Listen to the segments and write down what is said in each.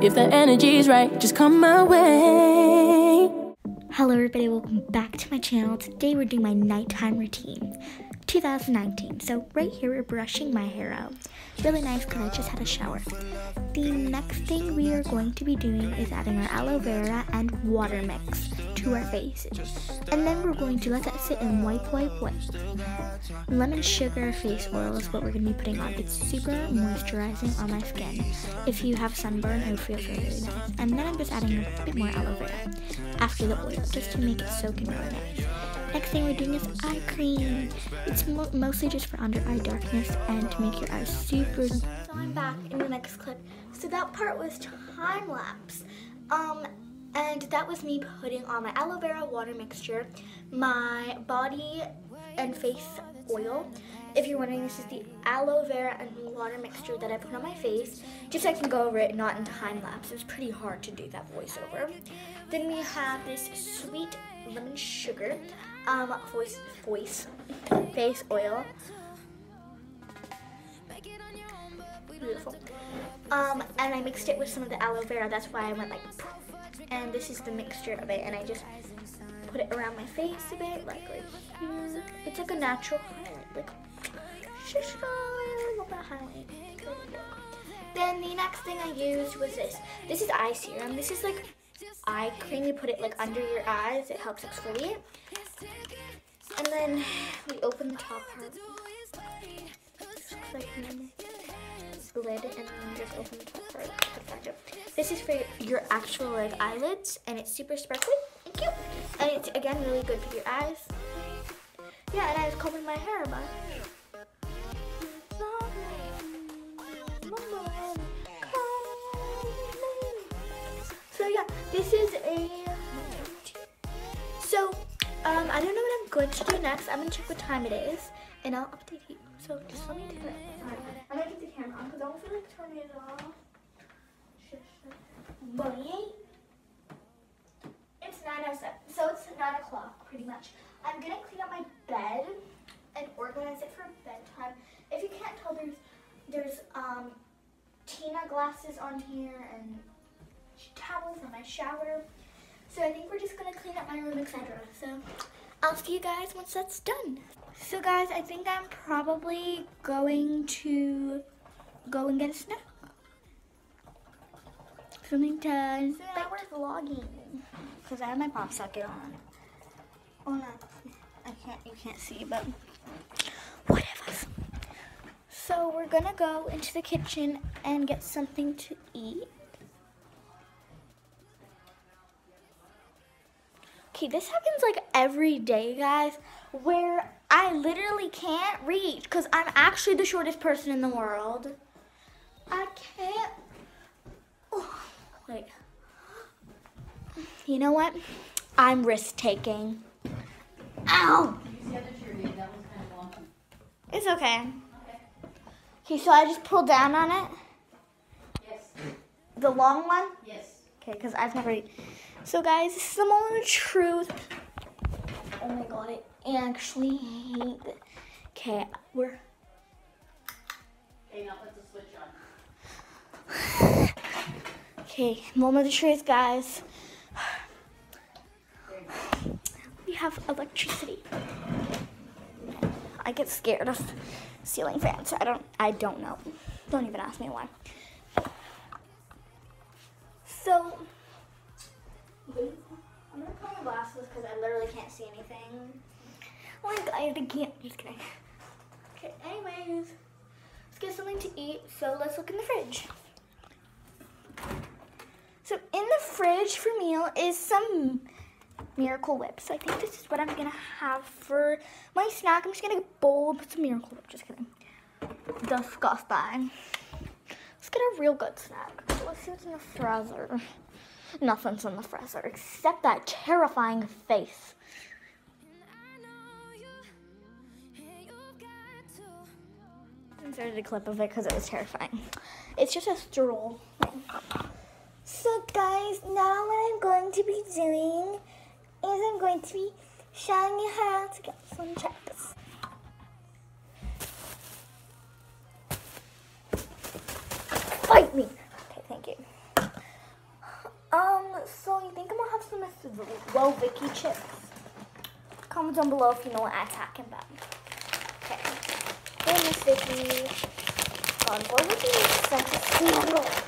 If the energy's right, just come my way. Hello everybody, welcome back to my channel. Today we're doing my nighttime routine. 2019. So right here we're brushing my hair out. Really nice because I just had a shower. The next thing we are going to be doing is adding our aloe vera and water mix to our faces. And then we're going to let that sit and wipe, wipe, wipe. Lemon sugar face oil is what we're going to be putting on. It's super moisturizing on my skin. If you have sunburn, it feels really, really nice. And then I'm just adding a bit more aloe vera after the oil, just to make it soak in really nice. Next thing we're doing is eye cream. It's mo mostly just for under eye darkness and to make your eyes super. So I'm back in the next clip. So that part was time lapse. Um, and that was me putting on my aloe vera water mixture, my body and face oil. If you're wondering, this is the aloe vera and water mixture that I put on my face, just so I can go over it not in time lapse. It's pretty hard to do that voiceover. Then we have this sweet lemon sugar um, voice, voice, face oil. Beautiful. Um, and I mixed it with some of the aloe vera. That's why I went like, and this is the mixture of it. And I just put it around my face a bit, like right here. It's like a natural highlight, like bit highlight. Then the next thing I used was this. This is eye serum. This is like eye cream. You put it like under your eyes. It helps exfoliate. And then we open the top part. Like lid and then just open the top part. This is for your actual like eyelids and it's super sparkly and cute. And it's again really good for your eyes. Yeah, and I was combing my hair but So yeah, this is what to do next. I'm gonna check what time it is and I'll update you. So just let me do it. Alright, I'm gonna get the camera on because I don't feel like turning it off. Bunny. It's 907, so it's 9 o'clock pretty much. I'm gonna clean up my bed and organize it for bedtime. If you can't tell, there's there's um Tina glasses on here and towels in my shower. So I think we're just gonna clean up my room, etc. So I'll see you guys once that's done. So guys, I think I'm probably going to go and get a snack. Something to so now we're vlogging. Because I have my pop socket on. Oh no. I can't you can't see, but whatever. So we're gonna go into the kitchen and get something to eat. Okay, this happens like every day, guys, where I literally can't reach because I'm actually the shortest person in the world. I can't. Oh, wait. You know what? I'm risk taking. Ow! It's okay. Okay, so I just pull down on it? Yes. The long one? Yes. Okay, because I've never. So guys, this is the moment of truth. Oh my god, I actually hate it. Okay, we're... Okay, now put the switch on. Okay, moment of truth, guys. We have electricity. I get scared of ceiling fans. I don't, I don't know. Don't even ask me why. So, because I literally can't see anything. Oh my I can't. Just kidding. Okay, anyways, let's get something to eat. So let's look in the fridge. So in the fridge for meal is some Miracle Whip. So I think this is what I'm gonna have for my snack. I'm just gonna get a bowl put some Miracle Whip. Just kidding. Disgusting. Let's get a real good snack. So let's see what's in the freezer. Nothing's in the freezer except that terrifying face. Inserted a clip of it because it was terrifying. It's just a stroll. So guys, now what I'm going to be doing is I'm going to be showing you how to get some chips. Fight me! Okay, thank you. Um, so you think I'm gonna have some Well Vicky chips? Comment down below if you know what I'm talking about. Okay. Hey, Miss Vickie. What would you such a scandal?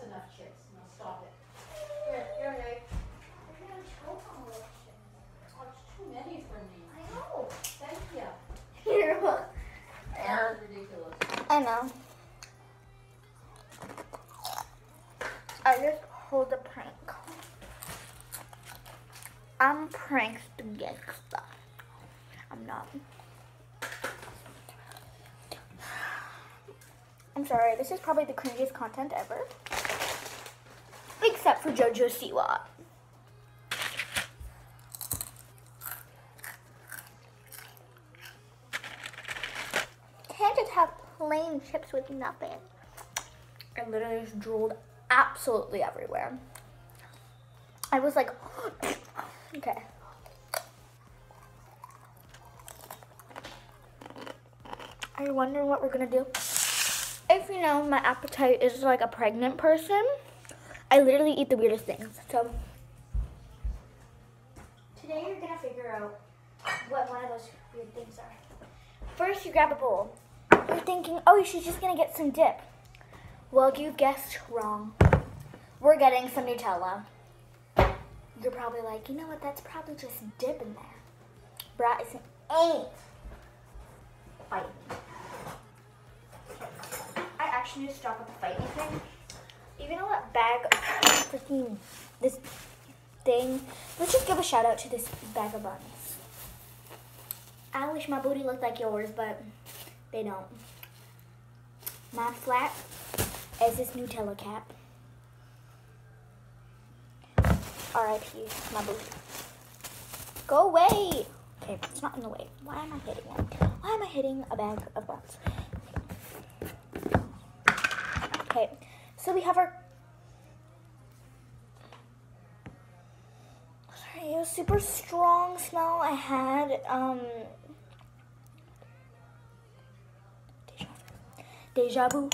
That's enough chips. Now stop it. Here, here, here. I'm gonna choke on those chips. Oh, it's too many for me. I know. Thank you. Here, look. That's ridiculous. I know. I just hold a prank. I'm prank the gangsta. I'm not. I'm sorry, this is probably the cringiest content ever. Except for JoJo Siwa. Can't just have plain chips with nothing. I literally just drooled absolutely everywhere. I was like, okay. Are you wondering what we're gonna do? If you know, my appetite is like a pregnant person. I literally eat the weirdest things. So today you're gonna figure out what one of those weird things are. First, you grab a bowl. You're thinking, oh, she's just gonna get some dip. Well, you guessed wrong. We're getting some Nutella. You're probably like, you know what? That's probably just dip in there. is an ain't. Fight me. I actually need to stop with the fighting thing. Even though that bag of freaking this thing. Let's just give a shout out to this bag of buns. I wish my booty looked like yours, but they don't. My flat is this Nutella cap. R.I.P. my booty. Go away! Okay, it's not in the way. Why am I hitting it? Why am I hitting a bag of buns? Okay, so we have our. Sorry, it was super strong smell. I had um. Deja vu.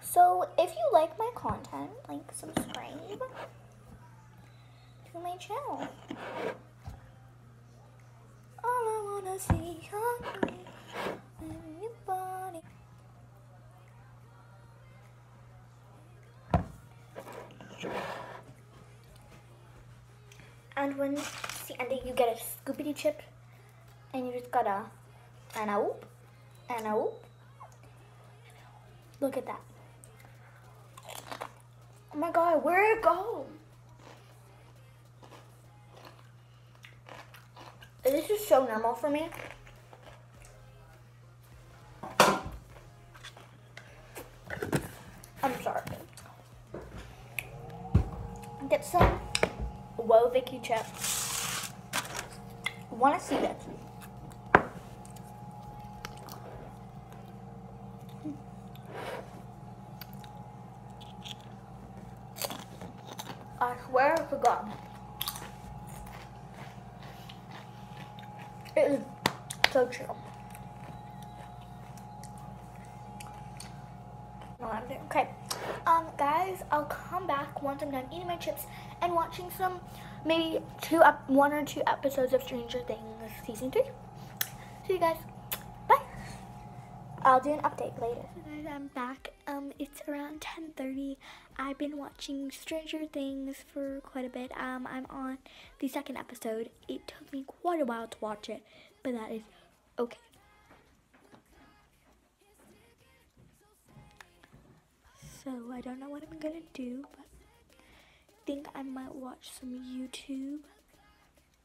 So if you like my content, like subscribe to my channel. All I wanna see And when it's the ending, you get a scoopity chip, and you just gotta, and a whoop, and a whoop. Look at that. Oh my god, where'd it go? This is so normal for me. I'm sorry. Get some Whoa Vicky chips. Wanna see this? I swear I forgot. It is so chill. Okay. Um, guys, I'll come back once I'm done eating my chips and watching some, maybe two, up, one or two episodes of Stranger Things season three. See you guys. Bye. I'll do an update later. guys, I'm back. Um, it's around 10:30. I've been watching Stranger Things for quite a bit. Um, I'm on the second episode. It took me quite a while to watch it, but that is okay. So I don't know what I'm gonna do, but think I might watch some YouTube.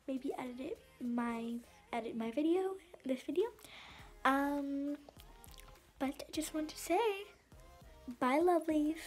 Maybe edit my edit my video, this video. Um, but I just want to say, bye, lovelies.